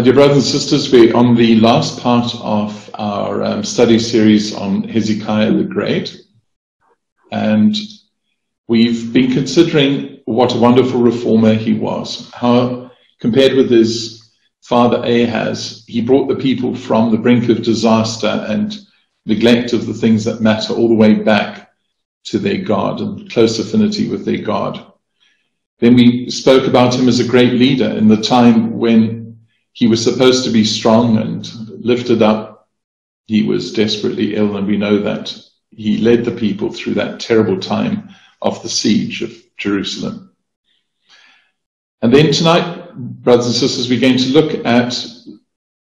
My dear brothers and sisters, we're on the last part of our um, study series on Hezekiah the Great. And we've been considering what a wonderful reformer he was. How, compared with his father Ahaz, he brought the people from the brink of disaster and neglect of the things that matter all the way back to their God and close affinity with their God. Then we spoke about him as a great leader in the time when he was supposed to be strong and lifted up. He was desperately ill, and we know that he led the people through that terrible time of the siege of Jerusalem. And then tonight, brothers and sisters, we're going to look at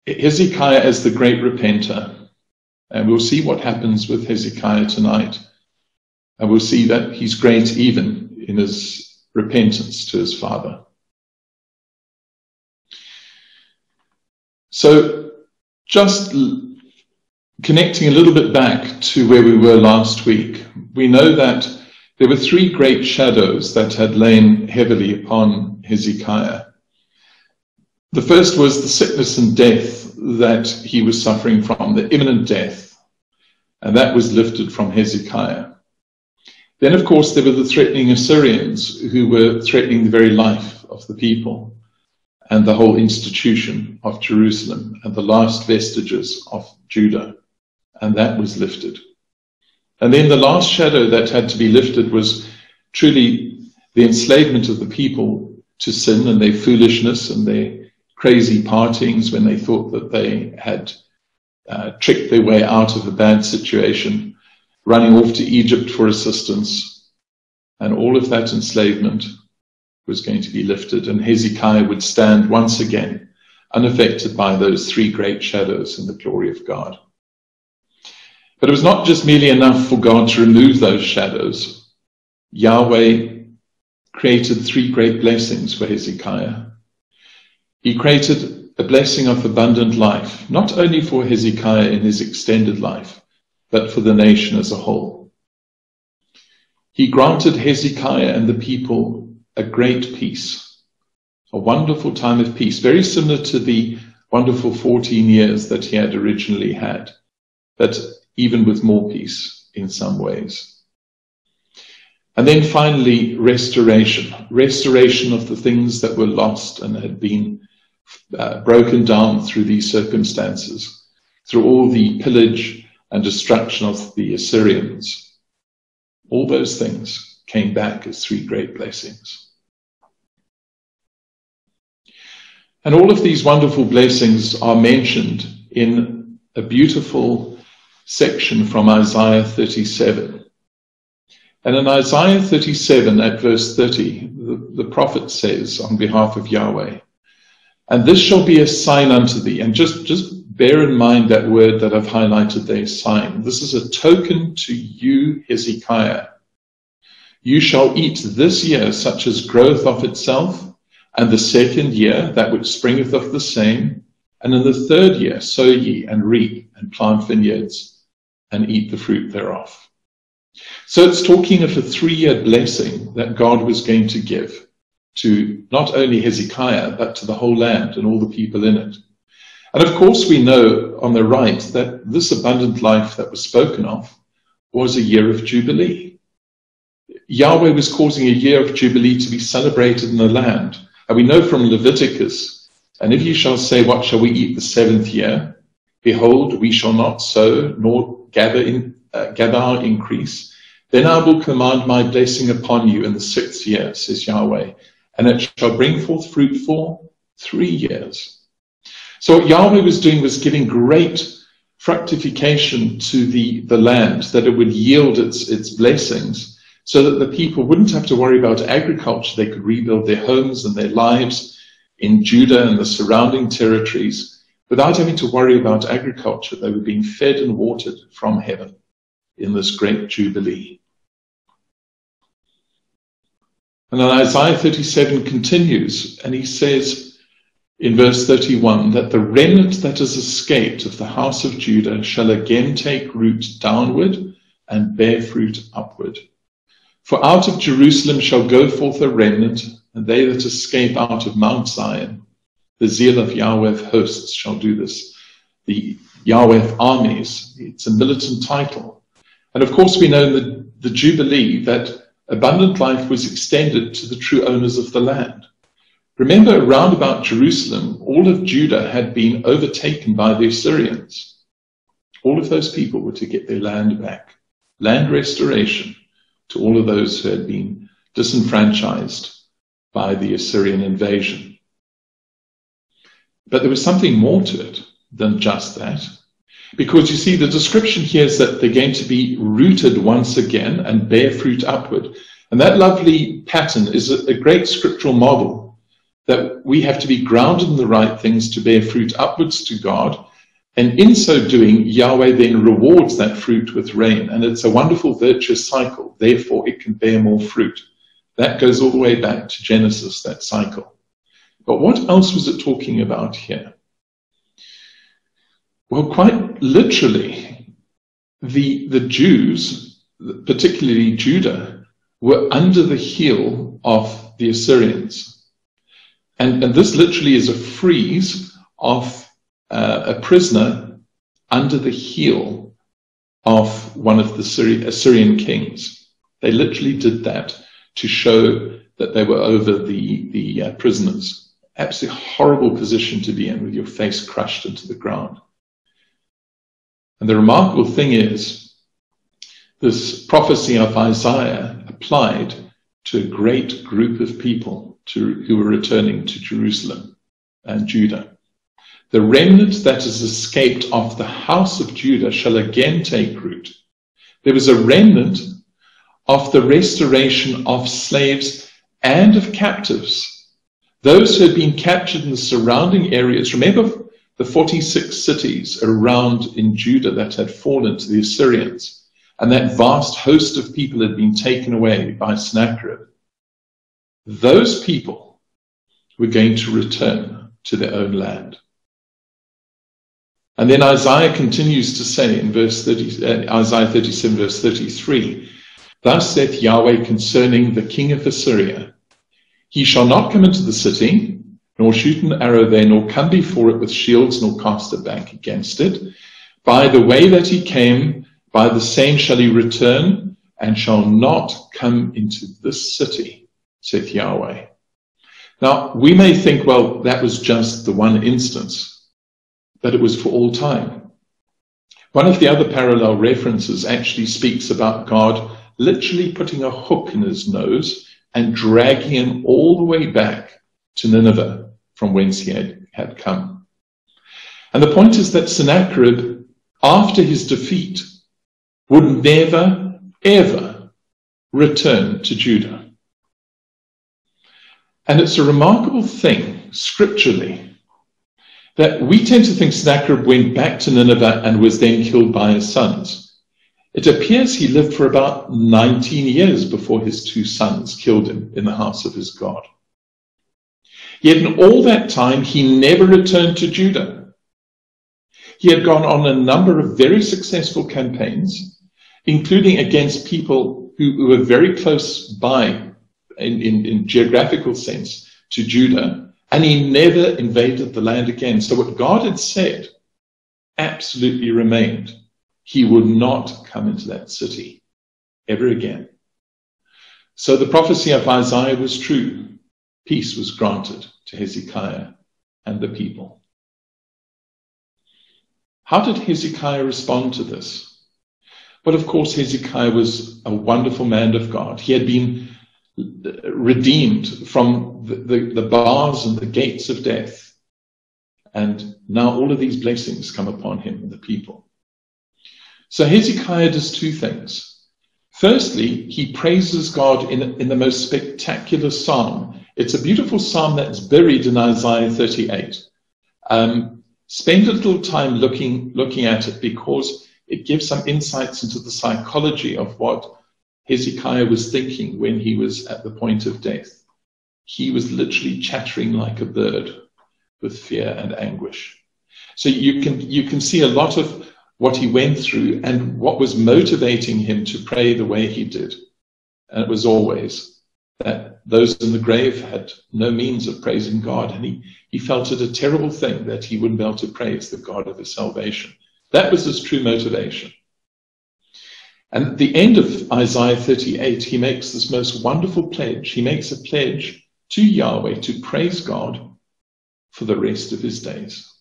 Hezekiah as the great repenter. And we'll see what happens with Hezekiah tonight. And we'll see that he's great even in his repentance to his father. So, just connecting a little bit back to where we were last week, we know that there were three great shadows that had lain heavily upon Hezekiah. The first was the sickness and death that he was suffering from, the imminent death, and that was lifted from Hezekiah. Then, of course, there were the threatening Assyrians who were threatening the very life of the people and the whole institution of Jerusalem and the last vestiges of Judah. And that was lifted. And then the last shadow that had to be lifted was truly the enslavement of the people to sin and their foolishness and their crazy partings when they thought that they had uh, tricked their way out of a bad situation running off to Egypt for assistance. And all of that enslavement was going to be lifted, and Hezekiah would stand once again unaffected by those three great shadows in the glory of God. But it was not just merely enough for God to remove those shadows. Yahweh created three great blessings for Hezekiah. He created a blessing of abundant life, not only for Hezekiah in his extended life, but for the nation as a whole. He granted Hezekiah and the people a great peace, a wonderful time of peace, very similar to the wonderful 14 years that he had originally had, but even with more peace in some ways. And then finally, restoration, restoration of the things that were lost and had been uh, broken down through these circumstances, through all the pillage and destruction of the Assyrians. All those things came back as three great blessings. And all of these wonderful blessings are mentioned in a beautiful section from Isaiah 37. And in Isaiah 37 at verse 30, the, the prophet says on behalf of Yahweh, and this shall be a sign unto thee. And just, just bear in mind that word that I've highlighted there, sign. This is a token to you, Hezekiah. You shall eat this year such as growth of itself, and the second year that which springeth of the same, and in the third year sow ye and reap and plant vineyards and eat the fruit thereof. So it's talking of a three year blessing that God was going to give to not only Hezekiah, but to the whole land and all the people in it. And of course, we know on the right that this abundant life that was spoken of was a year of Jubilee. Yahweh was causing a year of Jubilee to be celebrated in the land. And we know from Leviticus, and if you shall say, What shall we eat the seventh year? Behold, we shall not sow nor gather, in, uh, gather our increase. Then I will command my blessing upon you in the sixth year, says Yahweh, and it shall bring forth fruit for three years. So what Yahweh was doing was giving great fructification to the, the land, that it would yield its, its blessings, so that the people wouldn't have to worry about agriculture. They could rebuild their homes and their lives in Judah and the surrounding territories without having to worry about agriculture. They were being fed and watered from heaven in this great jubilee. And then Isaiah 37 continues, and he says, in verse 31 that the remnant that has escaped of the house of Judah shall again take root downward and bear fruit upward. For out of Jerusalem shall go forth a remnant, and they that escape out of Mount Zion, The zeal of Yahweh hosts shall do this. The Yahweh armies, it's a militant title. And of course, we know in the, the Jubilee that abundant life was extended to the true owners of the land. Remember, around about Jerusalem, all of Judah had been overtaken by the Assyrians. All of those people were to get their land back. Land restoration to all of those who had been disenfranchised by the Assyrian invasion. But there was something more to it than just that. Because you see, the description here is that they're going to be rooted once again and bear fruit upward. And that lovely pattern is a, great scriptural model that we have to be grounded in the right things to bear fruit upwards to God. And in so doing, Yahweh then rewards that fruit with rain. And it's a wonderful virtuous cycle. Therefore, it can bear more fruit. That goes all the way back to Genesis, that cycle. But what else was it talking about here? Well, quite literally, the, the Jews, particularly Judah, were under the heel of the Assyrians. And, and this literally is a frieze of uh, a prisoner under the heel of one of the Syri- Assyrian kings. They literally did that to show that they were over the, the uh, prisoners. Absolutely horrible position to be in with your face crushed into the ground. And the remarkable thing is, this prophecy of Isaiah applied to a great group of people to, who were returning to Jerusalem and Judah. The remnant that has escaped of the house of Judah shall again take root. There was a remnant of the restoration of slaves and of captives. Those who had been captured in the surrounding areas. Remember the 46 cities around in Judah that had fallen to the Assyrians, and that vast host of people had been taken away by Sennacherib. Those people were going to return to their own land. And then Isaiah continues to say in verse 30, uh, Isaiah 37, verse 33, Thus saith Yahweh concerning the king of Assyria, He shall not come into the city, nor shoot an arrow there, nor come before it with shields, nor cast a bank against it. By the way that he came, by the same shall he return, and shall not come into this city, saith Yahweh. Now, we may think, well, that was just the one instance, but it was for all time. One of the other parallel references actually speaks about God literally putting a hook in his nose and dragging him all the way back to Nineveh from whence he had, had come. And the point is that Sennacherib, after his defeat, would never, ever return to Judah. And it's a remarkable thing, scripturally, that we tend to think Sennacherib went back to Nineveh and was then killed by his sons. It appears he lived for about 19 years before his two sons killed him in the house of his God. Yet in all that time, he never returned to Judah. He had gone on a number of very successful campaigns, including against people who, were very close by in, in, in geographical sense to Judah, and he never invaded the land again. So what God had said absolutely remained. He would not come into that city ever again. So the prophecy of Isaiah was true peace was granted to Hezekiah and the people. How did Hezekiah respond to this? Well, of course, Hezekiah was a wonderful man of God. He had been redeemed from the, the, the bars and the gates of death. And now all of these blessings come upon him and the people. So Hezekiah does two things. Firstly, he praises God in, in the most spectacular psalm it's a beautiful psalm that's buried in Isaiah 38. Um, spend a little time looking, looking at it because it gives some insights into the psychology of what Hezekiah was thinking when he was at the point of death. He was literally chattering like a bird with fear and anguish. So you can, you can see a lot of what he went through and what was motivating him to pray the way he did. And it was always that those in the grave had no means of praising God, and he, he felt it a terrible thing that he wouldn't be able to praise the God of his salvation. That was his true motivation. And at the end of Isaiah 38, he makes this most wonderful pledge. He makes a pledge to Yahweh to praise God for the rest of his days.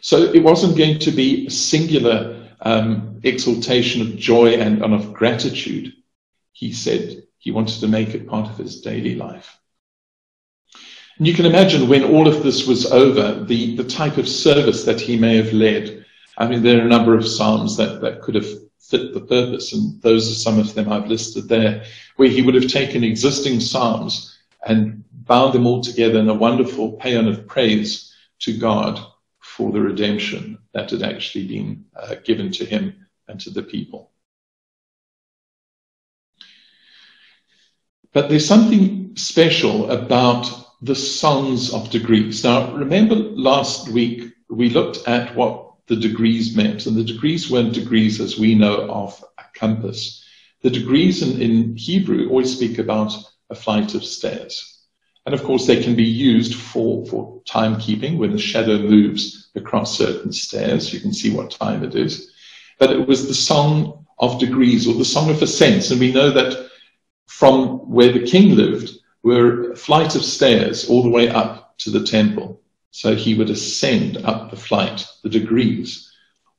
So it wasn't going to be a singular um, exaltation of joy and, and of gratitude. He said he wanted to make it part of his daily life. And you can imagine when all of this was over, the, the type of service that he may have led. I mean, there are a number of psalms that, that could have fit the purpose, and those are some of them I've listed there, where he would have taken existing psalms and bound them all together in a wonderful paean of praise to God for the redemption that had actually been uh, given to him and to the people. But there's something special about the songs of degrees. Now, remember last week we looked at what the degrees meant, and the degrees weren't degrees as we know of a compass. The degrees in, in Hebrew always speak about a flight of stairs. And of course, they can be used for, for timekeeping when the shadow moves across certain stairs. You can see what time it is. But it was the song of degrees or the song of ascents. And we know that from where the king lived were a flight of stairs all the way up to the temple. So he would ascend up the flight, the degrees,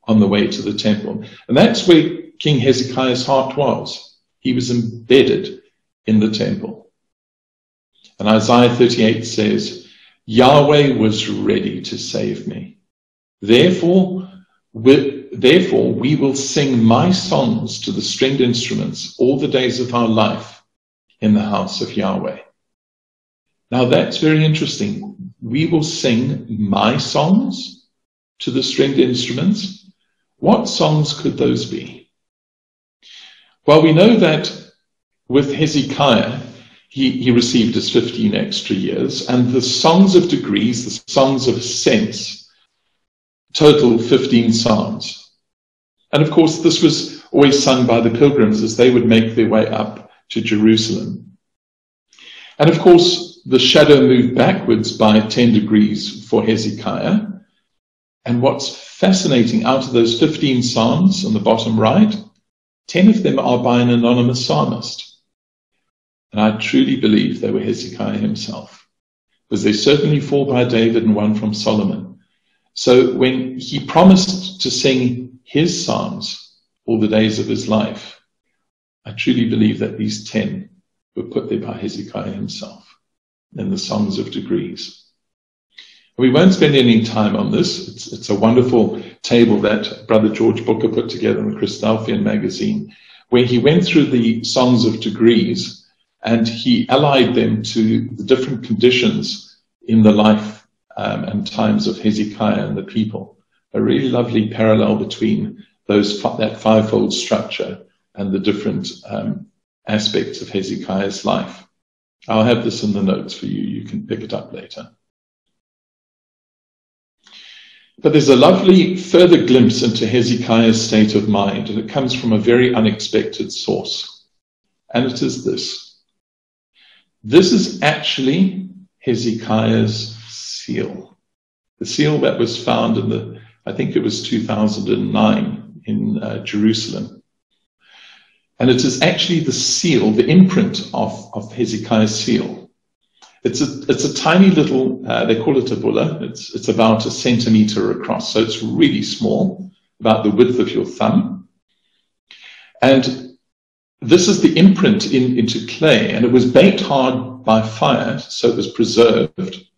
on the way to the temple. And that's where King Hezekiah's heart was. He was embedded in the temple. And Isaiah 38 says, Yahweh was ready to save me. Therefore, we, therefore, we will sing my songs to the stringed instruments all the days of our life in the house of Yahweh. Now that's very interesting. We will sing my songs to the stringed instruments. What songs could those be? Well, we know that with Hezekiah, he, he received his 15 extra years. And the songs of degrees, the songs of ascents, total 15 psalms. And of course, this was always sung by the pilgrims as they would make their way up to Jerusalem. And of course, the shadow moved backwards by 10 degrees for Hezekiah. And what's fascinating, out of those 15 psalms on the bottom right, 10 of them are by an anonymous psalmist. And I truly believe they were Hezekiah himself, because they certainly fall by David and one from Solomon. So when he promised to sing his psalms all the days of his life, I truly believe that these 10 were put there by Hezekiah himself in the Songs of Degrees. We won't spend any time on this. It's, it's, a wonderful table that Brother George Booker put together in the Christadelphian magazine, where he went through the Songs of Degrees and he allied them to the different conditions in the life um, and times of Hezekiah and the people. A really lovely parallel between those that fivefold structure and the different um, aspects of Hezekiah's life. I'll have this in the notes for you. You can pick it up later. But there's a lovely further glimpse into Hezekiah's state of mind, and it comes from a very unexpected source. And it is this this is actually Hezekiah's seal. The seal that was found in the, I think it was 2009 in uh, Jerusalem. And it is actually the seal, the imprint of, of Hezekiah's seal. It's a, it's a tiny little, uh, they call it a bulla. It's, it's about a centimeter across. So it's really small, about the width of your thumb. And this is the imprint in, into clay, and it was baked hard by fire, so it was preserved.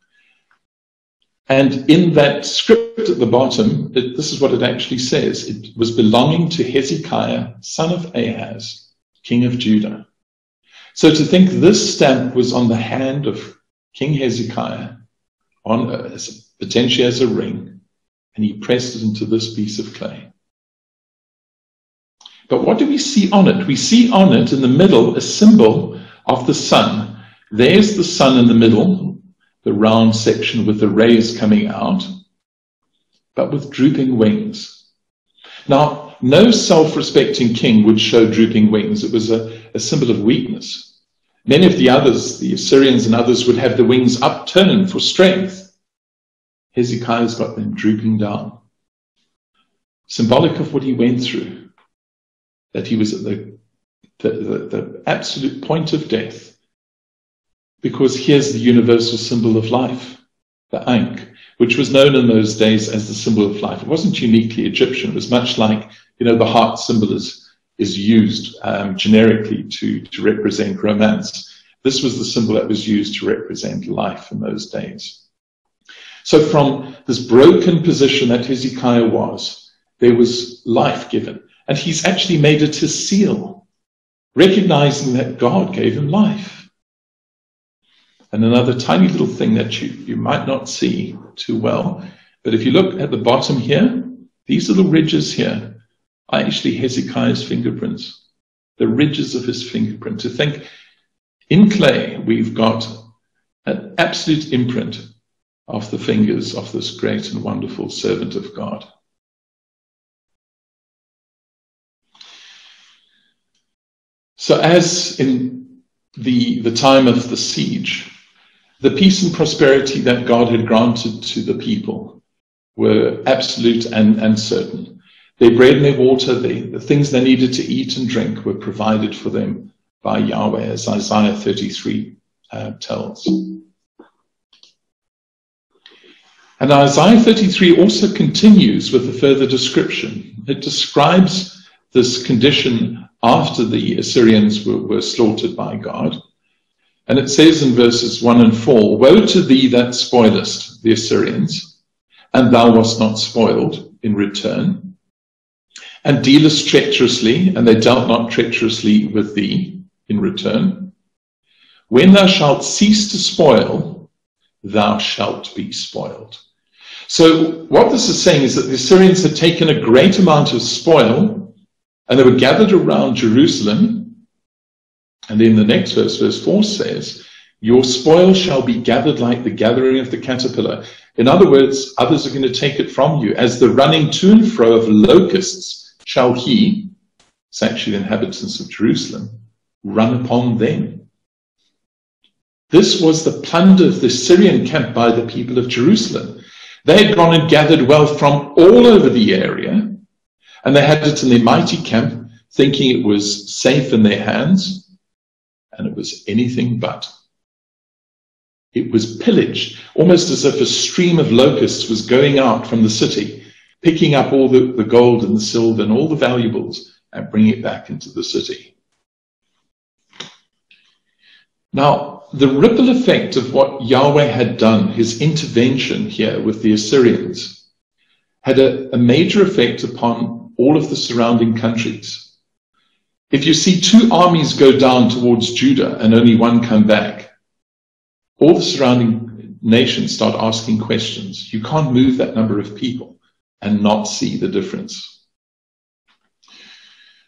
And in that script at the bottom, it, this is what it actually says. It was belonging to Hezekiah, son of Ahaz, king of Judah. So to think this stamp was on the hand of King Hezekiah, on as, potentially as a ring, and he pressed it into this piece of clay. But what do we see on it? We see on it in the middle a symbol of the sun. There's the sun in the middle, the round section with the rays coming out, but with drooping wings. Now, no self respecting king would show drooping wings. It was a, a symbol of weakness. Many of the others, the Assyrians and others, would have the wings upturned for strength. Hezekiah's got them drooping down. Symbolic of what he went through, that he was at the, the, the, the absolute point of death. Because here's the universal symbol of life, the Ankh, which was known in those days as the symbol of life. It wasn't uniquely Egyptian. It was much like, you know, the heart symbol is is used um, generically to, to represent romance. This was the symbol that was used to represent life in those days. So from this broken position that Hezekiah was, there was life given. And he's actually made it his seal, recognizing that God gave him life. And another tiny little thing that you, you might not see too well, but if you look at the bottom here, these little ridges here, are actually Hezekiah's fingerprints, the ridges of his fingerprint. To think in clay, we've got an absolute imprint of the fingers of this great and wonderful servant of God. So, as in the, the time of the siege, the peace and prosperity that God had granted to the people were absolute and, and certain. Their bread and their water, they, the things they needed to eat and drink were provided for them by Yahweh, as Isaiah 33 uh, tells. And Isaiah 33 also continues with a further description. It describes this condition after the Assyrians were, were slaughtered by God. And it says in verses 1 and 4 Woe to thee that spoilest the Assyrians, and thou wast not spoiled in return and dealest treacherously, and they dealt not treacherously with thee in return. When thou shalt cease to spoil, thou shalt be spoiled. So, what this is saying is that the Assyrians had taken a great amount of spoil, and they were gathered around Jerusalem. And then the next verse, verse 4 says, Your spoil shall be gathered like the gathering of the caterpillar. In other words, others are going to take it from you, as the running to and fro of locusts shall he, it's actually the inhabitants of Jerusalem, run upon them. This was the plunder of the Syrian camp by the people of Jerusalem. They had gone and gathered wealth from all over the area, and they had it in their mighty camp, thinking it was safe in their hands, and it was anything but. It was pillaged, almost as if a stream of locusts was going out from the city picking up all the, the gold and the silver and all the valuables and bringing it back into the city. Now, the ripple effect of what Yahweh had done, his intervention here with the Assyrians, had a, a major effect upon all of the surrounding countries. If you see two armies go down towards Judah and only one come back, all the surrounding nations start asking questions. You can't move that number of people and not see the difference.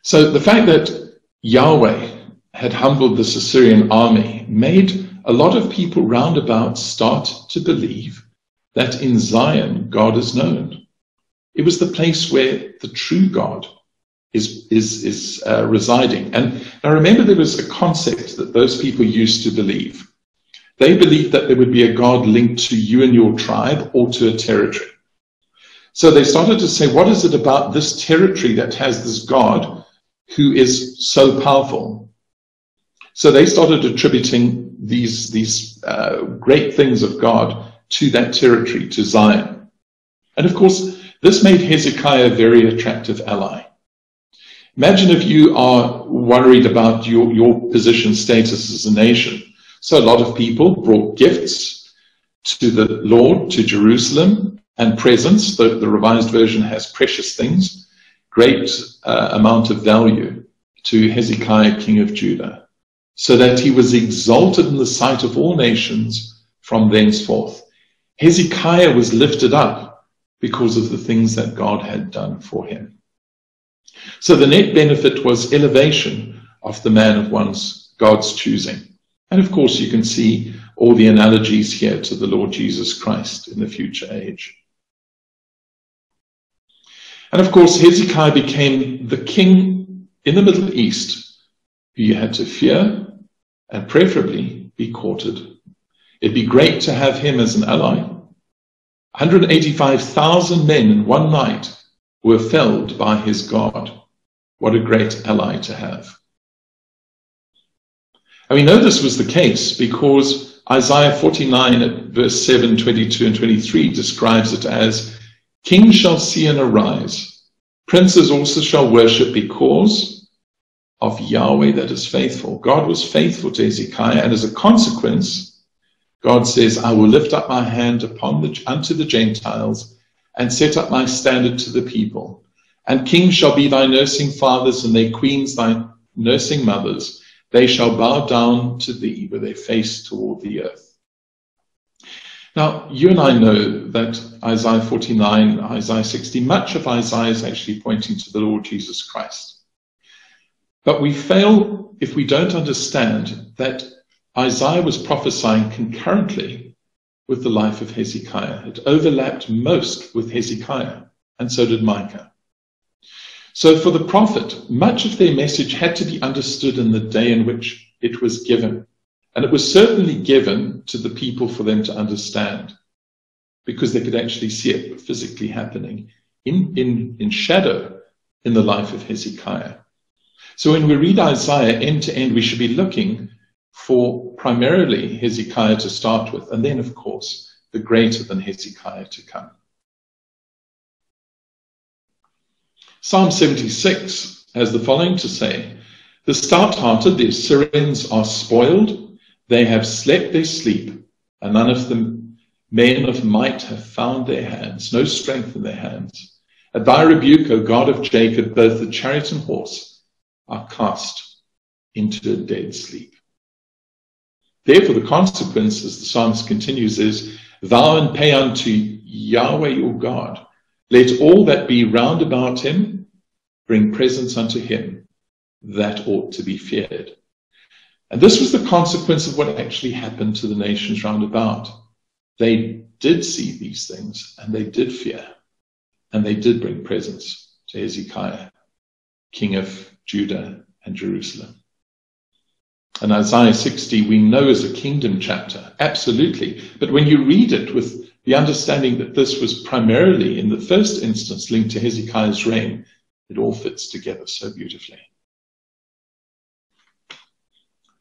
So the fact that Yahweh had humbled this Assyrian army made a lot of people roundabout start to believe that in Zion God is known. It was the place where the true God is, is, is uh, residing. And I remember there was a concept that those people used to believe. They believed that there would be a God linked to you and your tribe or to a territory. So they started to say, what is it about this territory that has this God who is so powerful? So they started attributing these, these uh, great things of God to that territory, to Zion. And of course, this made Hezekiah a very attractive ally. Imagine if you are worried about your, your position status as a nation. So a lot of people brought gifts to the Lord, to Jerusalem, and presents. The, the revised version has precious things, great uh, amount of value to Hezekiah, king of Judah, so that he was exalted in the sight of all nations from thenceforth. Hezekiah was lifted up because of the things that God had done for him. So the net benefit was elevation of the man of one's God's choosing. And of course, you can see all the analogies here to the Lord Jesus Christ in the future age. And of course, Hezekiah became the king in the Middle East who you had to fear and preferably be courted. It'd be great to have him as an ally. 185,000 men in one night were felled by his God. What a great ally to have. And we know this was the case because Isaiah 49 at verse 7, 22 and 23 describes it as, Kings shall see and arise. Princes also shall worship because of Yahweh that is faithful. God was faithful to Hezekiah, and as a consequence, God says, I will lift up my hand upon the, unto the Gentiles and set up my standard to the people. And kings shall be thy nursing fathers, and their queens thy nursing mothers. They shall bow down to thee with their face toward the earth. Now, you and I know that Isaiah 49, Isaiah 60, much of Isaiah is actually pointing to the Lord Jesus Christ. But we fail if we don't understand that Isaiah was prophesying concurrently with the life of Hezekiah. It overlapped most with Hezekiah, and so did Micah. So for the prophet, much of their message had to be understood in the day in which it was given. And it was certainly given to the people for them to understand because they could actually see it physically happening in, in, in shadow in the life of Hezekiah. So when we read Isaiah end to end, we should be looking for primarily Hezekiah to start with, and then, of course, the greater than Hezekiah to come. Psalm 76 has the following to say The stout hearted, the Assyrians, are spoiled. They have slept their sleep, and none of the men of might have found their hands, no strength in their hands. At thy rebuke, O God of Jacob, both the chariot and horse are cast into a dead sleep. Therefore, the consequence, as the psalmist continues, is Thou and pay unto Yahweh your God let all that be round about him bring presents unto him that ought to be feared. And this was the consequence of what actually happened to the nations round about. They did see these things and they did fear and they did bring presents to Hezekiah, king of Judah and Jerusalem. And Isaiah 60 we know is a kingdom chapter, absolutely. But when you read it with the understanding that this was primarily, in the first instance, linked to Hezekiah's reign, it all fits together so beautifully.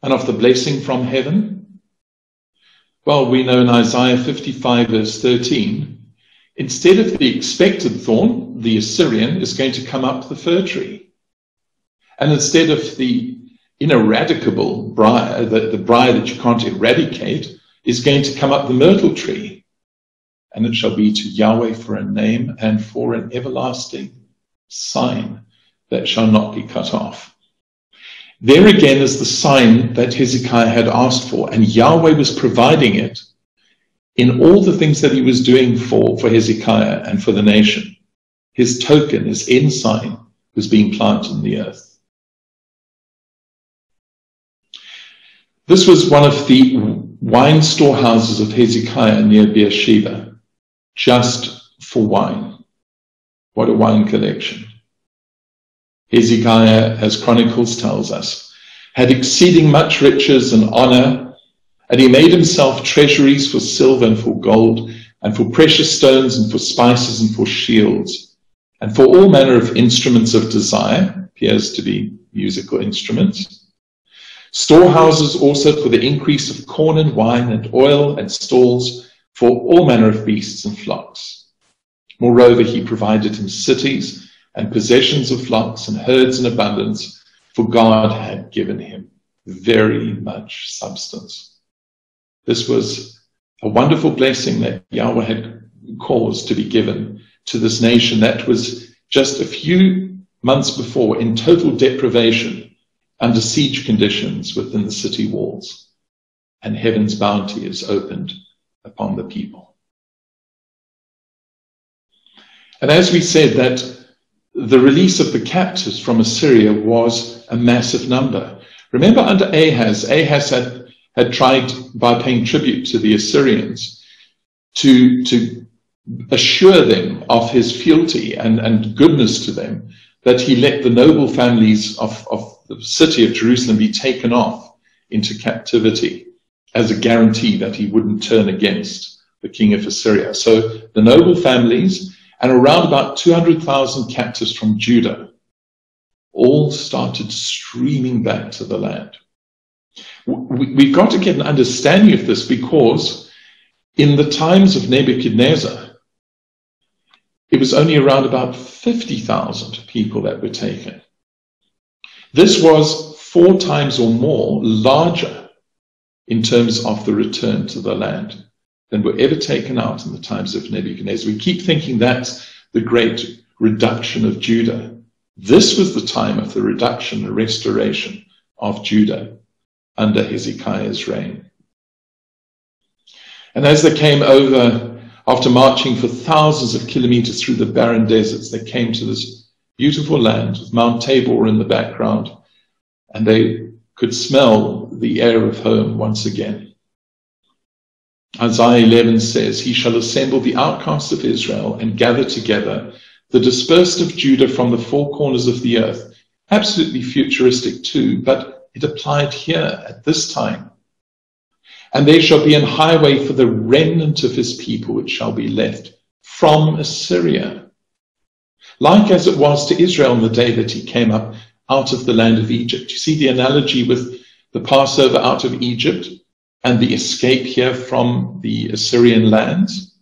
And of the blessing from heaven, well, we know in Isaiah 55, verse 13, instead of the expected thorn, the Assyrian is going to come up the fir tree. And instead of the ineradicable briar, the, the briar that you can't eradicate, is going to come up the myrtle tree and it shall be to Yahweh for a name and for an everlasting sign that shall not be cut off. There again is the sign that Hezekiah had asked for, and Yahweh was providing it in all the things that he was doing for, for Hezekiah and for the nation. His token, his ensign, was being planted in the earth. This was one of the wine storehouses of Hezekiah near Beersheba just for wine. What a wine collection. Hezekiah, as Chronicles tells us, had exceeding much riches and honor, and he made himself treasuries for silver and for gold, and for precious stones, and for spices, and for shields, and for all manner of instruments of desire, appears to be musical instruments. Storehouses also for the increase of corn and wine and oil and stalls for all manner of beasts and flocks. Moreover, he provided him cities and possessions of flocks and herds in abundance, for God had given him very much substance. This was a wonderful blessing that Yahweh had caused to be given to this nation that was just a few months before in total deprivation under siege conditions within the city walls. And heaven's bounty is opened upon the people. And as we said, that the release of the captives from Assyria was a massive number. Remember under Ahaz, Ahaz had, had tried by paying tribute to the Assyrians to, to assure them of his fealty and, and goodness to them, that he let the noble families of, of the city of Jerusalem be taken off into captivity as a guarantee that he wouldn't turn against the king of Assyria. So the noble families and around about 200,000 captives from Judah all started streaming back to the land. We've got to get an understanding of this because in the times of Nebuchadnezzar, it was only around about 50,000 people that were taken. This was four times or more larger in terms of the return to the land than were ever taken out in the times of Nebuchadnezzar. We keep thinking that's the great reduction of Judah. This was the time of the reduction and restoration of Judah under Hezekiah's reign. And as they came over, after marching for thousands of kilometers through the barren deserts, they came to this beautiful land with Mount Tabor in the background, and they could smell the air of home once again. Isaiah 11 says, He shall assemble the outcasts of Israel and gather together the dispersed of Judah from the four corners of the earth. Absolutely futuristic too, but it applied here at this time. And there shall be an highway for the remnant of his people which shall be left from Assyria. Like as it was to Israel in the day that he came up out of the land of Egypt. You see the analogy with the Passover out of Egypt and the escape here from the Assyrian lands?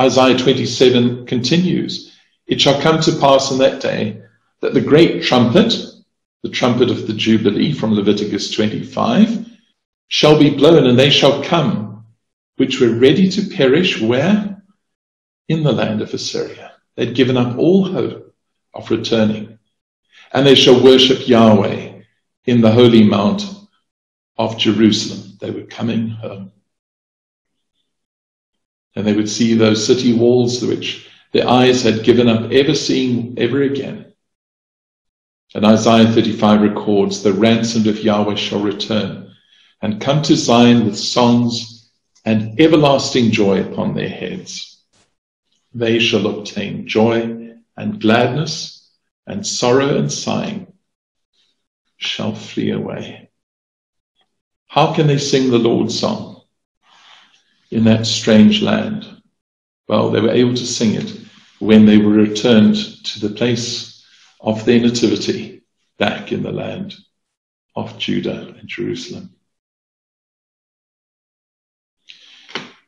Isaiah 27 continues It shall come to pass in that day that the great trumpet, the trumpet of the Jubilee from Leviticus 25, shall be blown, and they shall come, which were ready to perish where? In the land of Assyria. They'd given up all hope of returning. And they shall worship Yahweh in the holy mount of Jerusalem. They were coming home. And they would see those city walls which their eyes had given up ever seeing ever again. And Isaiah 35 records, the ransomed of Yahweh shall return and come to Zion with songs and everlasting joy upon their heads. They shall obtain joy and gladness, and sorrow and sighing shall flee away. How can they sing the Lord's song in that strange land? Well, they were able to sing it when they were returned to the place of their nativity back in the land of Judah and Jerusalem.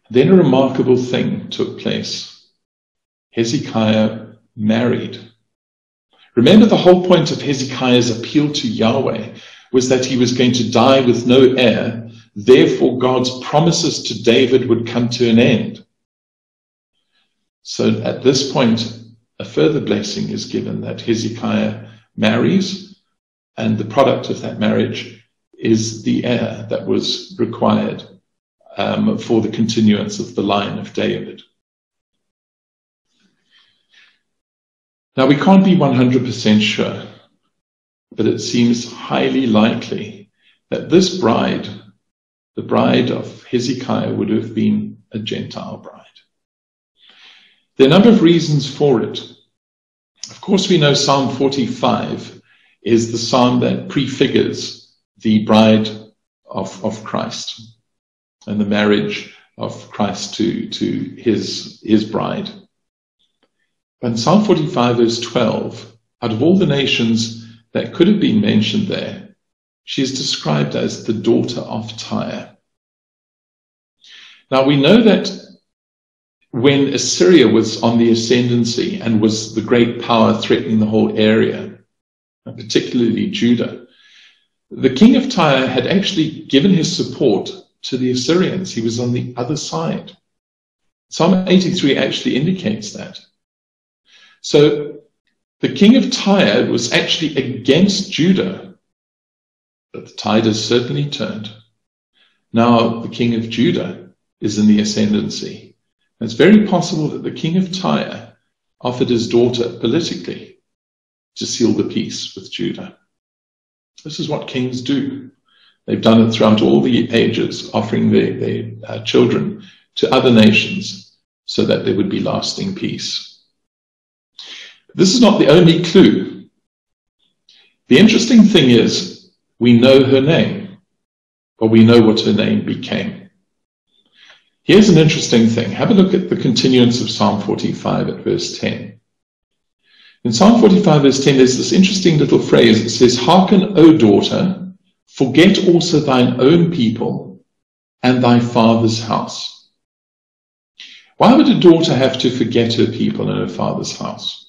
Then a remarkable thing took place. Hezekiah married. Remember, the whole point of Hezekiah's appeal to Yahweh was that he was going to die with no heir. Therefore, God's promises to David would come to an end. So at this point, a further blessing is given that Hezekiah marries, and the product of that marriage is the heir that was required um, for the continuance of the line of David. Now, we can't be 100% sure, but it seems highly likely that this bride, the bride of Hezekiah, would have been a Gentile bride. There are a number of reasons for it. Of course, we know Psalm 45 is the psalm that prefigures the bride of, of Christ and the marriage of Christ to, to his, his bride. In Psalm 45, verse 12, out of all the nations that could have been mentioned there, she is described as the daughter of Tyre. Now we know that when Assyria was on the ascendancy and was the great power threatening the whole area, particularly Judah, the king of Tyre had actually given his support to the Assyrians. He was on the other side. Psalm 83 actually indicates that. So the king of Tyre was actually against Judah, but the tide has certainly turned. Now the king of Judah is in the ascendancy. And it's very possible that the king of Tyre offered his daughter politically to seal the peace with Judah. This is what kings do. They've done it throughout all the ages, offering their, their uh, children to other nations so that there would be lasting peace. This is not the only clue. The interesting thing is, we know her name. but we know what her name became. Here's an interesting thing. Have a look at the continuance of Psalm 45 at verse 10. In Psalm 45, verse 10, there's this interesting little phrase. It says, Hearken, O daughter, forget also thine own people and thy father's house. Why would a daughter have to forget her people and her father's house?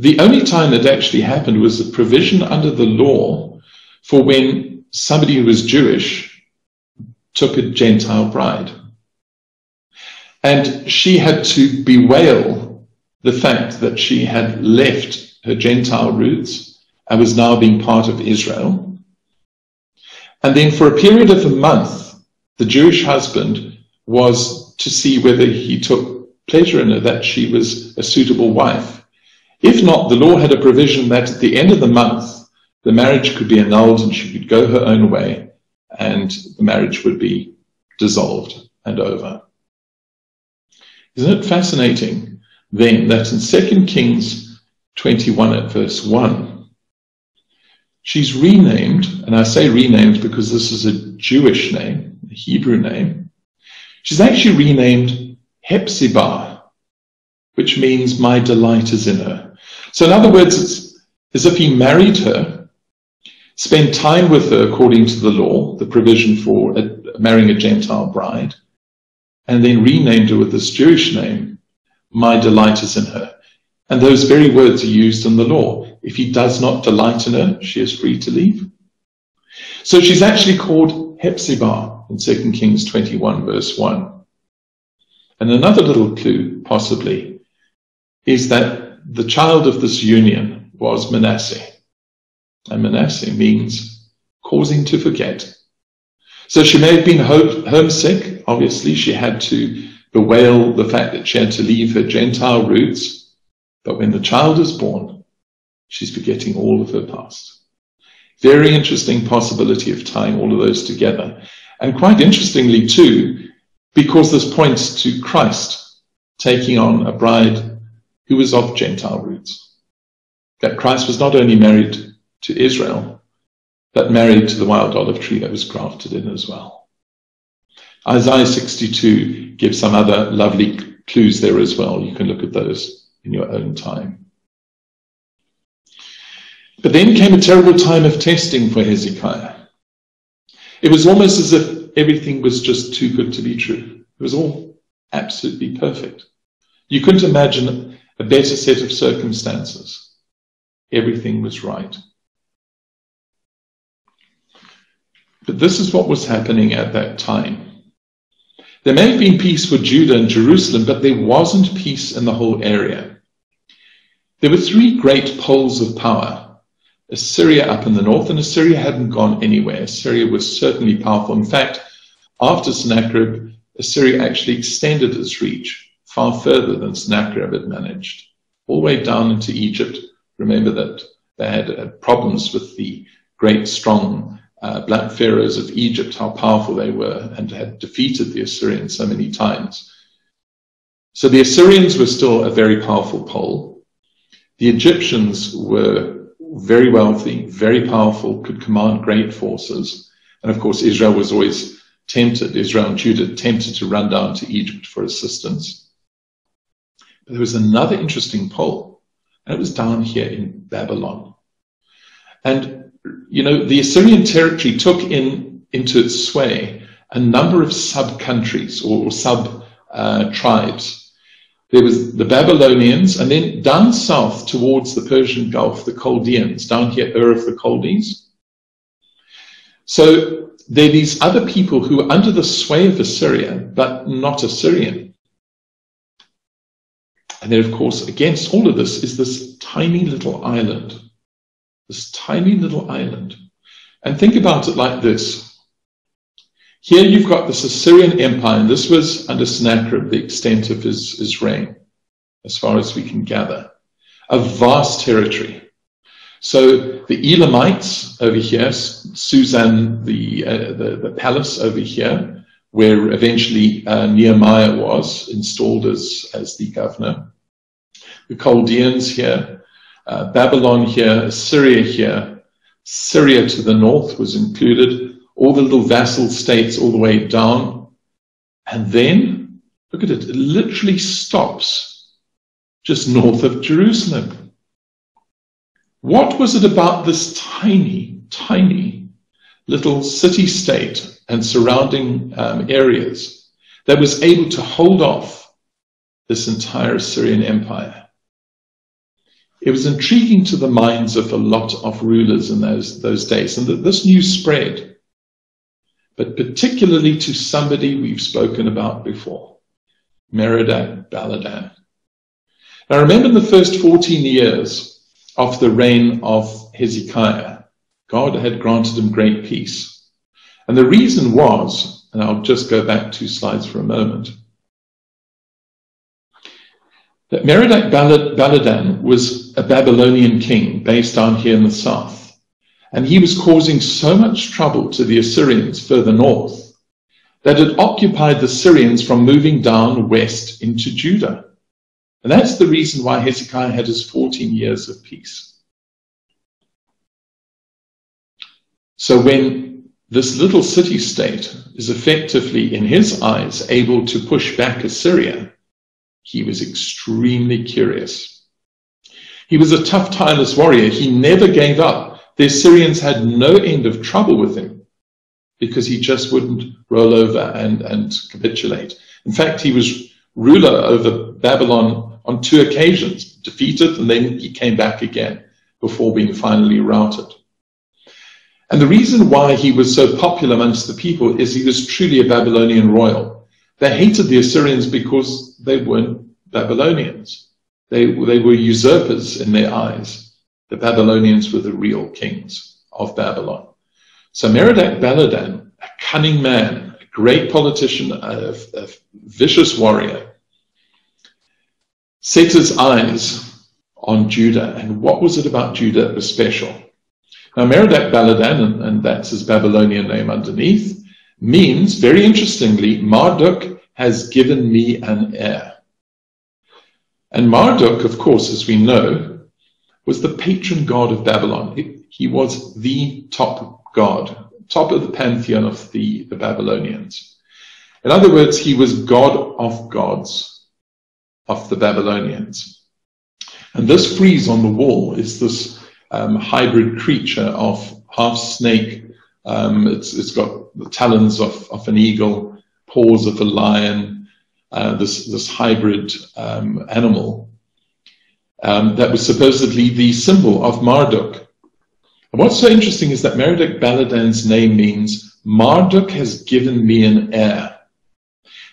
The only time that actually happened was a provision under the law for when somebody who was Jewish took a Gentile bride. And she had to bewail the fact that she had left her Gentile roots and was now being part of Israel. And then for a period of a month, the Jewish husband was to see whether he took pleasure in her, that she was a suitable wife. If not, the law had a provision that at the end of the month, the marriage could be annulled and she could go her own way and the marriage would be dissolved and over. Isn't it fascinating then that in 2 Kings 21 at verse 1, she's renamed, and I say renamed because this is a Jewish name, a Hebrew name. She's actually renamed Hephzibah, which means my delight is in her. So, in other words, it's as if he married her, spent time with her according to the law, the provision for marrying a Gentile bride, and then renamed her with this Jewish name, My delight is in her. And those very words are used in the law. If he does not delight in her, she is free to leave. So she's actually called Hephzibah in 2 Kings 21, verse 1. And another little clue, possibly, is that the child of this union was Manasseh. And Manasseh means causing to forget. So she may have been homesick. Obviously, she had to bewail the fact that she had to leave her Gentile roots. But when the child is born, she's forgetting all of her past. Very interesting possibility of tying all of those together. And quite interestingly, too, because this points to Christ taking on a bride who was of Gentile roots. That Christ was not only married to Israel, but married to the wild olive tree that was grafted in as well. Isaiah 62 gives some other lovely clues there as well. You can look at those in your own time. But then came a terrible time of testing for Hezekiah. It was almost as if everything was just too good to be true. It was all absolutely perfect. You couldn't imagine a better set of circumstances. Everything was right. But this is what was happening at that time. There may have been peace for Judah and Jerusalem, but there wasn't peace in the whole area. There were three great poles of power Assyria up in the north, and Assyria hadn't gone anywhere. Assyria was certainly powerful. In fact, after Sennacherib, Assyria actually extended its reach far further than had managed, all the way down into Egypt. Remember that they had uh, problems with the great, strong uh, black pharaohs of Egypt, how powerful they were, and had defeated the Assyrians so many times. So the Assyrians were still a very powerful pole. The Egyptians were very wealthy, very powerful, could command great forces. And of course, Israel was always tempted, Israel and Judah tempted to run down to Egypt for assistance. There was another interesting pole, and it was down here in Babylon. And, you know, the Assyrian territory took in into its sway a number of sub countries or, sub uh, tribes. There was the Babylonians, and then down south towards the Persian Gulf, the Chaldeans, down here, Ur of the Chaldees. So there are these other people who are under the sway of Assyria, but not Assyrian. And then, of course, against all of this is this tiny little island. This tiny little island. And think about it like this. Here you've got this Assyrian Empire, and this was under Sennacherib, the extent of his, his reign, as far as we can gather. A vast territory. So the Elamites over here, Shushan, the, uh, the, the, palace over here, where eventually uh, Nehemiah was installed as, as the governor. The Chaldeans here, uh, Babylon here, Assyria here, Syria to the north was included, all the little vassal states all the way down. And then, look at it, it literally stops just north of Jerusalem. What was it about this tiny, tiny little city state and surrounding um, areas that was able to hold off this entire Assyrian empire? It was intriguing to the minds of a lot of rulers in those, those days, and that this news spread, but particularly to somebody we've spoken about before, Merodach Baladan. Now remember in the first 14 years, of the reign of Hezekiah, God had granted him great peace. And the reason was, and I'll just go back two slides for a moment, that Merodach Baladan was a Babylonian king based down here in the south. And he was causing so much trouble to the Assyrians further north that it occupied the Syrians from moving down west into Judah. And that's the reason why Hezekiah had his 14 years of peace. So when this little city state is effectively, in his eyes, able to push back Assyria, he was extremely curious. He was a tough, tireless warrior. He never gave up. The Assyrians had no end of trouble with him because he just wouldn't roll over and, and capitulate. In fact, he was ruler over Babylon on two occasions, defeated, and then he came back again before being finally routed. And the reason why he was so popular amongst the people is he was truly a Babylonian royal. They hated the Assyrians because they weren't Babylonians. They, they were usurpers in their eyes. The Babylonians were the real kings of Babylon. So Merodach Baladan, a cunning man, a great politician, a, a vicious warrior, set his eyes on Judah. And what was it about Judah that was special? Now, Merodach Baladan, and, and that's his Babylonian name underneath, means, very interestingly, Marduk has given me an heir. And Marduk, of course, as we know, was the patron god of Babylon. He was the top god, top of the pantheon of the, the Babylonians. In other words, he was God of gods of the Babylonians. And this frieze on the wall is this um, hybrid creature of half snake. Um, it's, it's got the talons of, of an eagle, paws of a lion, uh, this, this hybrid um, animal um, that was supposedly the symbol of Marduk. And what's so interesting is that Merodach Baladan's name means Marduk has given me an heir.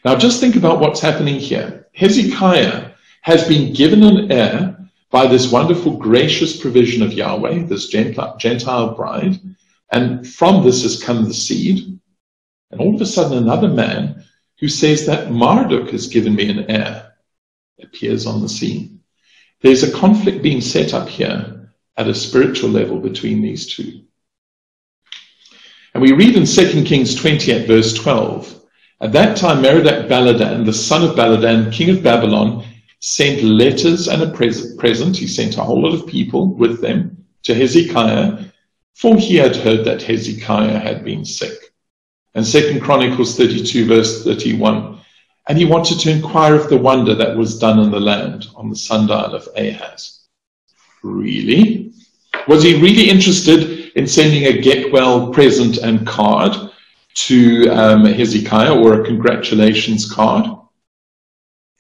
Now just think about what's happening here. Hezekiah has been given an heir by this wonderful, gracious provision of Yahweh, this Gentile bride, and from this has come the seed. And all of a sudden, another man who says that Marduk has given me an heir appears on the scene. There's a conflict being set up here at a spiritual level between these two. And we read in 2 Kings 20 at verse 12 at that time, Merodach Baladan, the son of Baladan, king of Babylon, sent letters and a present. He sent a whole lot of people with them to Hezekiah, for he had heard that Hezekiah had been sick. And Second Chronicles 32, verse 31. And he wanted to inquire of the wonder that was done in the land on the sundial of Ahaz. Really? Was he really interested in sending a get well present and card? to um, Hezekiah or a congratulations card?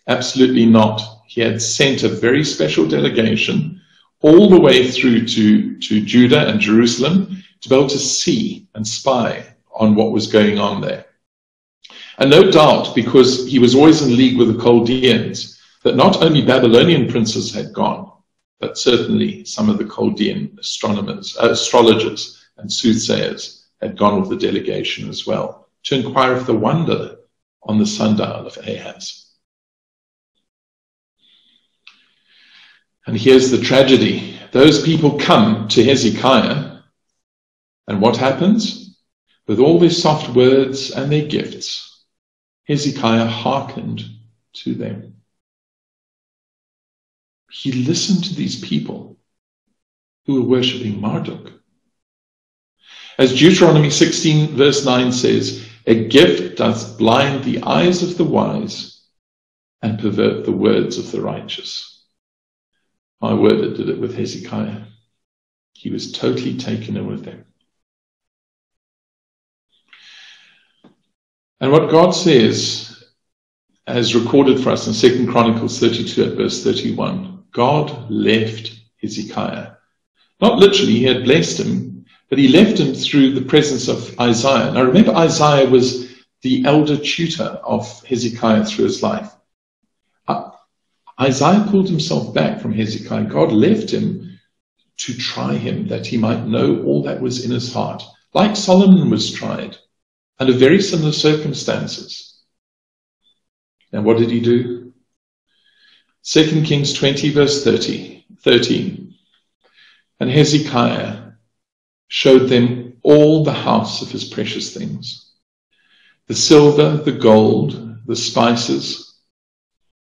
Absolutely not. He had sent a very special delegation all the way through to, to Judah and Jerusalem to be able to see and spy on what was going on there. And no doubt, because he was always in league with the Chaldeans, that not only Babylonian princes had gone, but certainly some of the Chaldean astronomers, uh, astrologers and soothsayers had gone with the delegation as well to inquire of the wonder on the sundial of Ahaz. And here's the tragedy. Those people come to Hezekiah, and what happens? With all their soft words and their gifts, Hezekiah hearkened to them. He listened to these people who were worshipping Marduk As Deuteronomy 16, verse 9 says, A gift doth blind the eyes of the wise and pervert the words of the righteous. My word, it did it with Hezekiah. He was totally taken in with them. And what God says, as recorded for us in Second Chronicles 32 at verse 31, God left Hezekiah. Not literally, he had blessed him, but he left him through the presence of Isaiah. Now remember, Isaiah was the elder tutor of Hezekiah through his life. Isaiah pulled himself back from Hezekiah. God left him to try him that he might know all that was in his heart, like Solomon was tried under very similar circumstances. And what did he do? 2 Kings 20, verse 30, 13. And Hezekiah showed them all the house of his precious things the silver, the gold, the spices,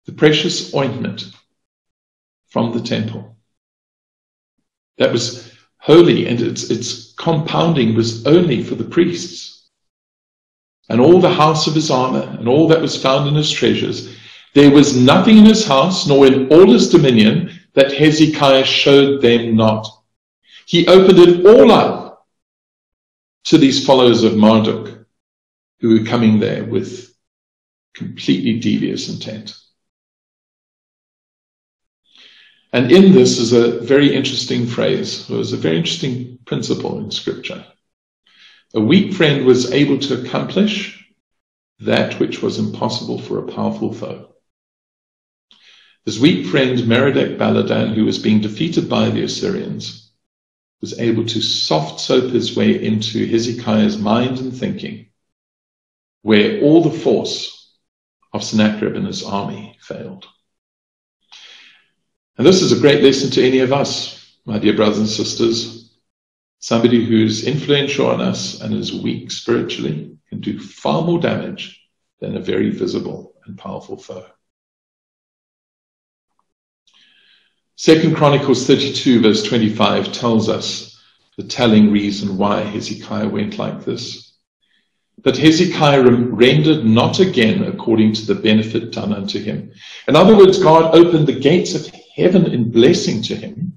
the precious ointment from the temple. That was holy, and its, its compounding was only for the priests. And all the house of his armor, and all that was found in his treasures, there was nothing in his house, nor in all his dominion, that Hezekiah showed them not. He opened it all up to these followers of Marduk, who were coming there with completely devious intent. And in this is a very interesting phrase, it was a very interesting principle in Scripture. A weak friend was able to accomplish that which was impossible for a powerful foe. His weak friend, Merodach Baladan, who was being defeated by the Assyrians, was able to soft soap his way into Hezekiah's mind and thinking, where all the force of Sennacherib and his army failed. And this is a great lesson to any of us, my dear brothers and sisters. Somebody who's influential on us and is weak spiritually can do far more damage than a very visible and powerful foe. Second Chronicles 32 verse 25 tells us the telling reason why Hezekiah went like this. That Hezekiah rendered not again according to the benefit done unto him. In other words, God opened the gates of heaven in blessing to him,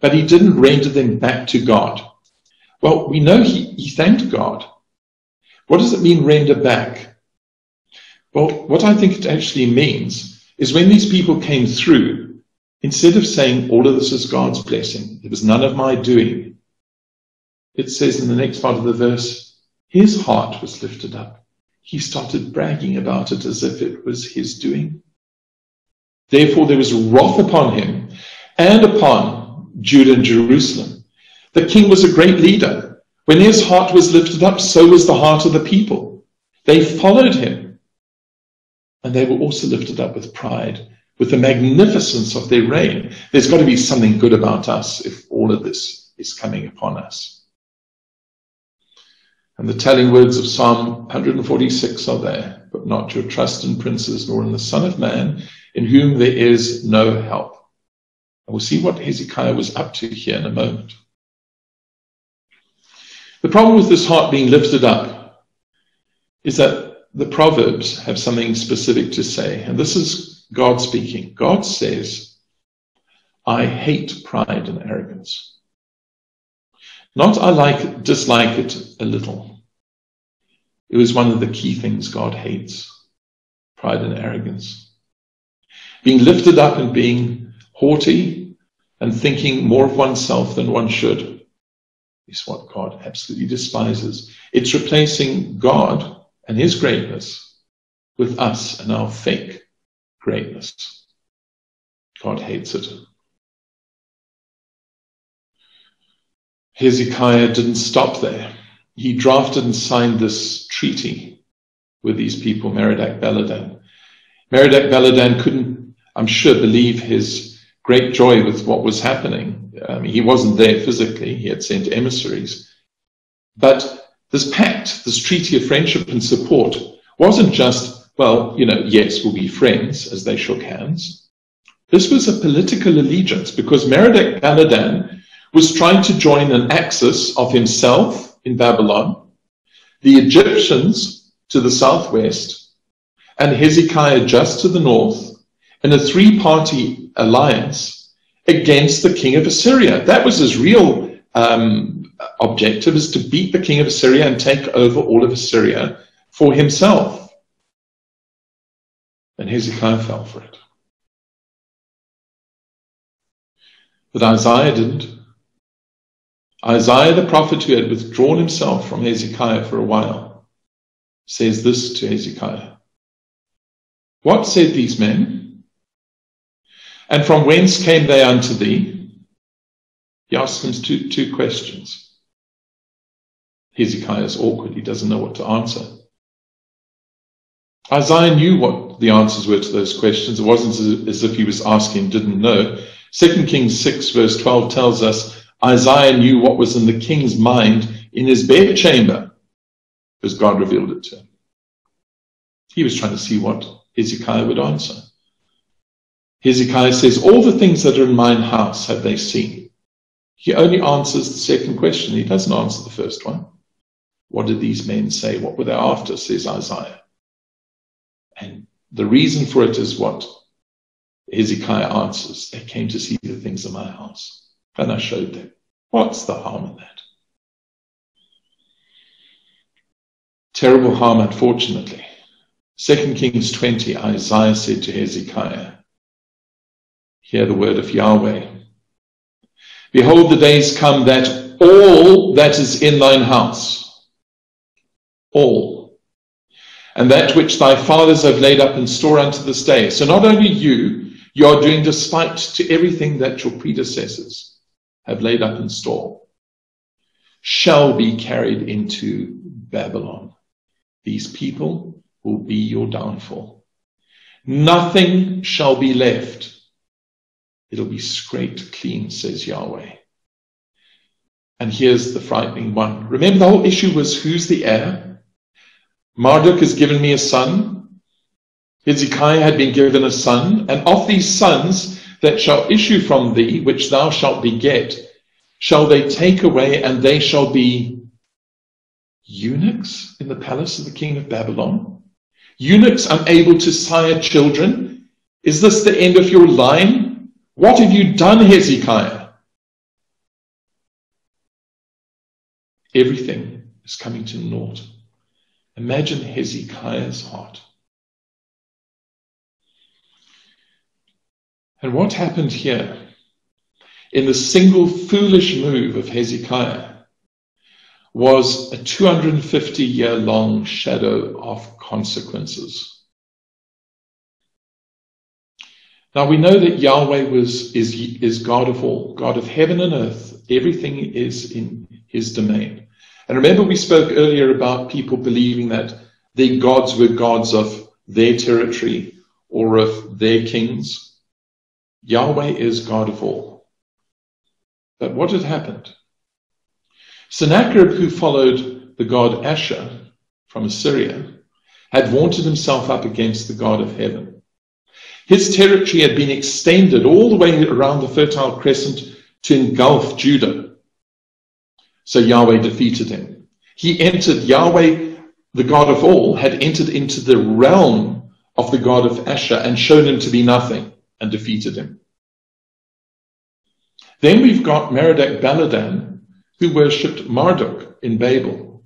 but he didn't render them back to God. Well, we know he, he thanked God. What does it mean, render back? Well, what I think it actually means is when these people came through, instead of saying, all of this is God's blessing, it was none of my doing, it says in the next part of the verse, his heart was lifted up. He started bragging about it as if it was his doing. Therefore, there was wrath upon him and upon Judah and Jerusalem. The king was a great leader. When his heart was lifted up, so was the heart of the people. They followed him. And they were also lifted up with pride, with the magnificence of their reign. There's got to be something good about us if all of this is coming upon us. And the telling words of Psalm 146 are there, but not your trust in princes, nor in the Son of Man, in whom there is no help. And we'll see what Hezekiah was up to here in a moment. The problem with this heart being lifted up is that the Proverbs have something specific to say. And this is God speaking. God says, I hate pride and arrogance. Not I like dislike it a little. It was one of the key things God hates pride and arrogance being lifted up and being haughty and thinking more of oneself than one should is what God absolutely despises. It's replacing God and his greatness with us and our fake greatness. God hates it. Hezekiah didn't stop there. He drafted and signed this treaty with these people, Merodach Baladan. Merodach Baladan couldn't I'm sure, believe his great joy with what was happening. Um, he wasn't there physically, he had sent emissaries. But this pact, this treaty of friendship and support, wasn't just, well, you know, yes, we'll be friends as they shook hands. This was a political allegiance because Merodach Baladan was trying to join an axis of himself in Babylon, the Egyptians to the southwest, and Hezekiah just to the north, in a three party alliance against the king of Assyria. That was his real um, objective, is to beat the king of Assyria and take over all of Assyria for himself. And Hezekiah fell for it. But Isaiah didn't. Isaiah the prophet, who had withdrawn himself from Hezekiah for a while, says this to Hezekiah What said these men? And from whence came they unto thee? He asks him two, two questions. Hezekiah is awkward, he doesn't know what to answer. Isaiah knew what the answers were to those questions. It wasn't as if he was asking, didn't know. 2 Kings 6, verse 12 tells us Isaiah knew what was in the king's mind in his bedchamber because God revealed it to him. He was trying to see what Hezekiah would answer. Hezekiah says, All the things that are in mine house have they seen. He only answers the second question. He doesn't answer the first one. What did these men say? What were they after? says Isaiah. And the reason for it is what Hezekiah answers. They came to see the things in my house. And I showed them. What's the harm in that? Terrible harm, unfortunately. 2 Kings 20, Isaiah said to Hezekiah, Hear the word of Yahweh. Behold, the days come that all that is in thine house, all, and that which thy fathers have laid up in store unto this day. So not only you, you are doing despite to everything that your predecessors have laid up in store, shall be carried into Babylon. These people will be your downfall. Nothing shall be left. It'll be scraped clean, says Yahweh. And here's the frightening one. Remember, the whole issue was who's the heir? Marduk has given me a son. Hezekiah had been given a son. And of these sons, that shall issue from thee, which thou shalt beget, shall they take away, and they shall be eunuchs in the palace of the king of Babylon? Eunuchs unable to sire children? Is this the end of your line? What have you done, Hezekiah? Everything is coming to naught. Imagine Hezekiah's heart. And what happened here in the single foolish move of Hezekiah was a 250 year long shadow of consequences. Now we know that Yahweh was, is, is God of all, God of heaven and earth. Everything is in his domain. And remember, we spoke earlier about people believing that their gods were gods of their territory or of their kings. Yahweh is God of all. But what had happened? Sennacherib, who followed the god Ashur from Assyria, had vaunted himself up against the God of heaven. His territory had been extended all the way around the Fertile Crescent to engulf Judah. So Yahweh defeated him. He entered, Yahweh, the God of all, had entered into the realm of the God of Ashur and shown him to be nothing and defeated him. Then we've got Merodach Baladan, who worshipped Marduk in Babel.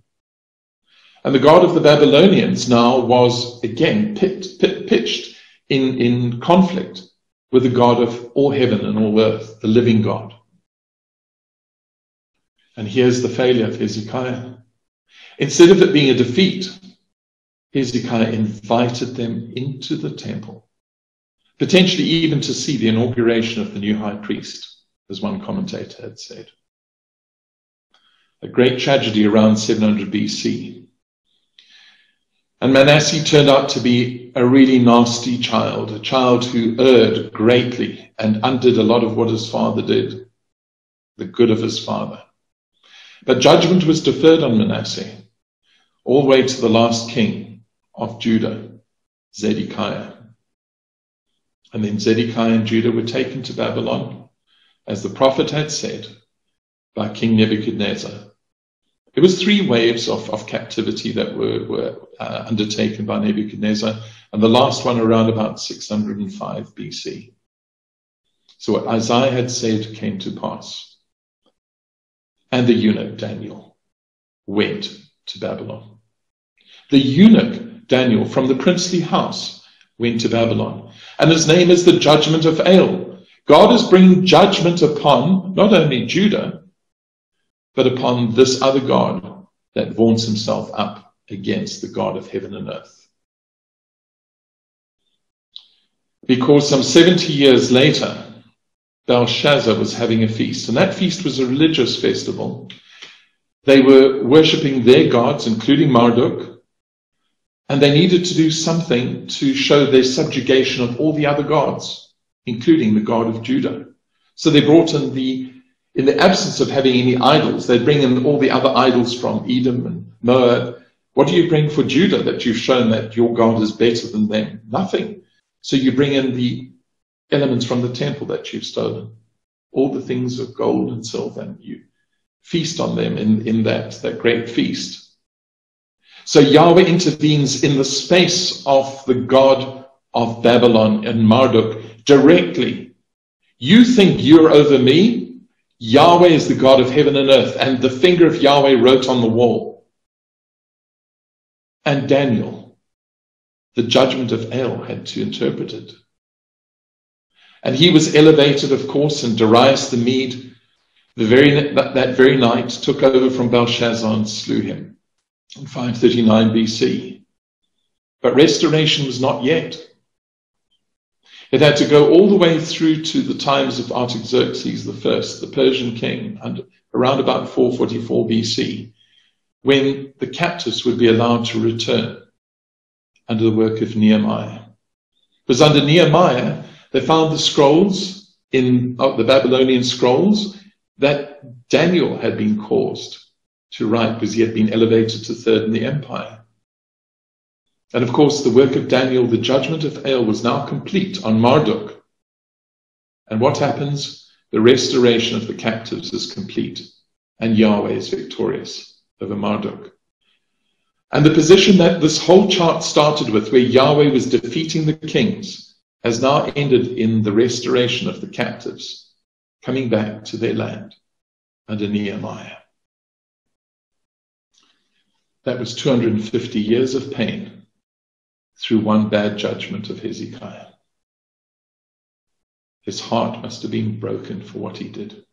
And the god of the Babylonians now was again pit, pit, pitched in, in conflict with the God of all heaven and all earth, the living God. And here's the failure of Hezekiah. Instead of it being a defeat, Hezekiah invited them into the temple potentially even to see the inauguration of the new high priest, as one commentator had said. A great tragedy around 700 BC. And Manasseh turned out to be a really nasty child, a child who erred greatly and undid a lot of what his father did, the good of his father. But judgment was deferred on Manasseh all the way to the last king of Judah, Zedekiah. And then Zedekiah and Judah were taken to Babylon, as the prophet had said, by King Nebuchadnezzar. There was three waves of, of captivity that were, were uh, undertaken by Nebuchadnezzar, and the last one around about 605 BC. So what Isaiah had said came to pass. And the eunuch Daniel went to Babylon. The eunuch Daniel from the princely house went to Babylon. And his name is the judgment of El. God is bringing judgment upon not only Judah, but upon this other God that vaunts himself up against the God of heaven and earth. Because some 70 years later, Belshazzar was having a feast, and that feast was a religious festival. They were worshipping their gods, including Marduk, and they needed to do something to show their subjugation of all the other gods, including the God of Judah. So they brought in the in the absence of having any idols, they bring in all the other idols from Edom and Moab. What do you bring for Judah that you've shown that your God is better than them? Nothing. So you bring in the elements from the temple that you've stolen, all the things of gold and silver, and you feast on them in, in that, that great feast. So Yahweh intervenes in the space of the God of Babylon and Marduk directly. You think you're over me? Yahweh is the God of heaven and earth, and the finger of Yahweh wrote on the wall. And Daniel, the judgment of El, had to interpret it. And he was elevated, of course, and Darius the Mede, the very, that, that very night, took over from Belshazzar and slew him in 539 BC. But restoration was not yet. It had to go all the way through to the times of Artaxerxes I, the Persian king, and around about 444 BC, when the captives would be allowed to return under the work of Nehemiah. It was under Nehemiah, they found the scrolls in uh, the Babylonian scrolls that Daniel had been caused to write because he had been elevated to third in the empire. And of course, the work of Daniel, the judgment of El, was now complete on Marduk. And what happens? The restoration of the captives is complete, and Yahweh is victorious over Marduk. And the position that this whole chart started with, where Yahweh was defeating the kings, has now ended in the restoration of the captives coming back to their land under Nehemiah. That was 250 years of pain through one bad judgment of Hezekiah. His heart must have been broken for what he did.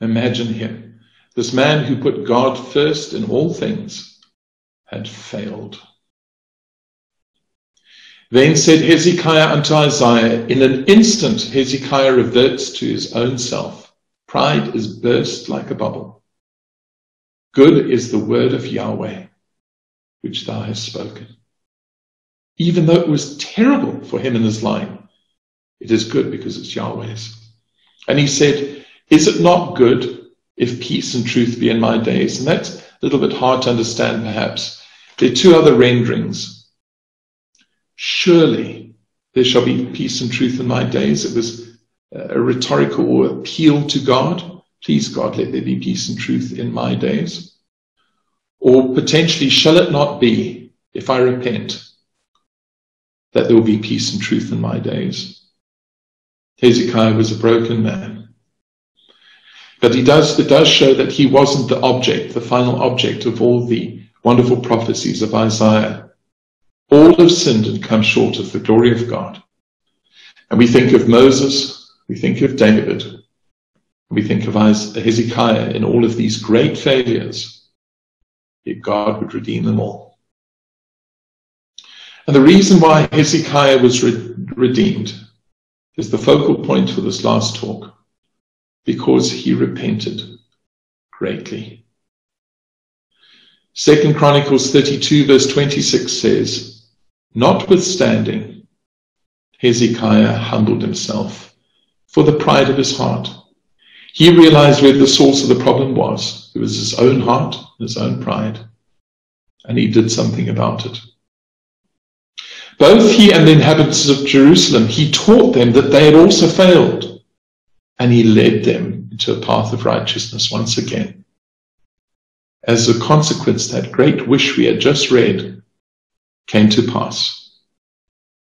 Imagine him, this man who put God first in all things, had failed. Then said Hezekiah unto Isaiah, In an instant Hezekiah reverts to his own self. Pride is burst like a bubble. Good is the word of Yahweh which thou hast spoken. Even though it was terrible for him in his line, it is good because it's Yahweh's. And he said, Is it not good if peace and truth be in my days? And that's a little bit hard to understand, perhaps. There are two other renderings. Surely there shall be peace and truth in my days. It was uh, a rhetorical appeal to God. Please, God, let there be peace and truth in my days. Or potentially, shall it not be, if I repent, that there will be peace and truth in my days? Hezekiah was a broken man. But he does, it does show that he wasn't the object, the final object of all the wonderful prophecies of Isaiah. All have sinned and come short of the glory of God. And we think of Moses, we think of David, we think of Hezekiah in all of these great failures yet God would redeem them all. And the reason why Hezekiah was re- redeemed is the focal point for this last talk, because he repented greatly. Second Chronicles 32 verse 26 says, Notwithstanding, Hezekiah humbled himself for the pride of his heart he realized where the source of the problem was. It was his own heart, his own pride, and he did something about it. Both he and the inhabitants of Jerusalem, he taught them that they had also failed, and he led them into a path of righteousness once again. As a consequence, that great wish we had just read came to pass.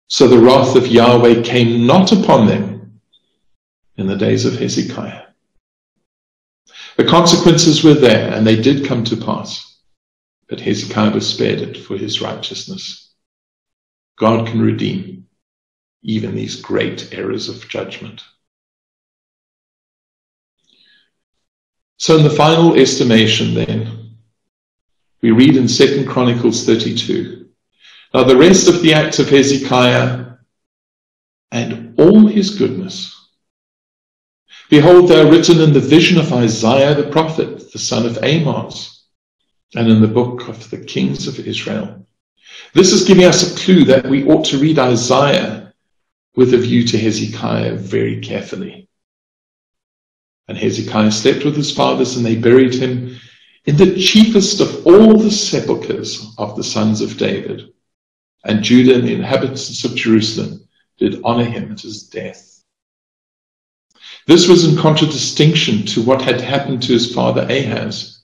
So the wrath of Yahweh came not upon them in the days of Hezekiah. The consequences were there, and they did come to pass. But Hezekiah was spared it for his righteousness. God can redeem even these great errors of judgment. So in the final estimation then, we read in 2 Chronicles 32, Now the rest of the acts of Hezekiah and all his goodness, behold, they are written in the vision of Isaiah the prophet, the son of Amos, and in the book of the kings of Israel. This is giving us a clue that we ought to read Isaiah with a view to Hezekiah very carefully. And Hezekiah slept with his fathers, and they buried him in the chiefest of all the sepulchres of the sons of David. And Judah and the inhabitants of Jerusalem did honor him at his death. This was in contradistinction to what had happened to his father Ahaz.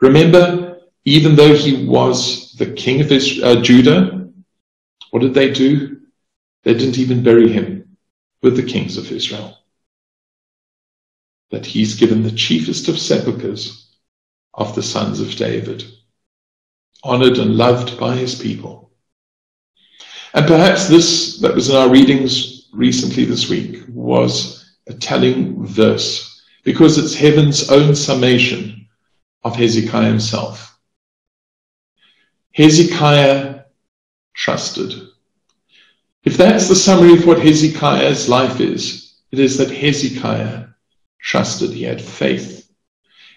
Remember, even though he was the king of uh, Judah, what did they do? They didn't even bury him with the kings of Israel. That he's given the chiefest of sepulchres of the sons of David, honored and loved by his people. And perhaps this that was in our readings recently this week was a telling verse because it's heaven's own summation of Hezekiah himself. Hezekiah trusted. If that's the summary of what Hezekiah's life is, it is that Hezekiah trusted. He had faith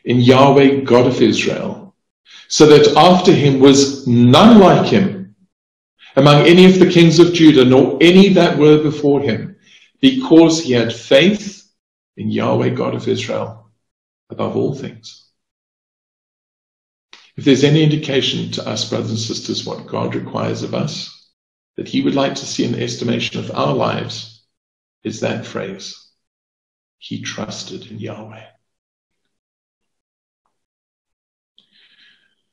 in Yahweh, God of Israel, so that after him was none like him among any of the kings of Judah, nor any that were before him, because he had faith in Yahweh, God of Israel, above all things. If there's any indication to us, brothers and sisters, what God requires of us, that He would like to see the estimation of our lives, is that phrase He trusted in Yahweh.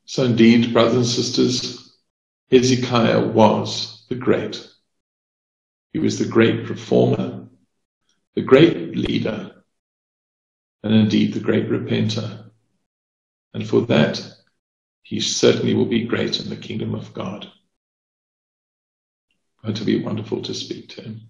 So, indeed, brothers and sisters, Hezekiah was the great. He was the great reformer, the great leader, and indeed the great repenter. And for that, he certainly will be great in the kingdom of God. It will be wonderful to speak to him.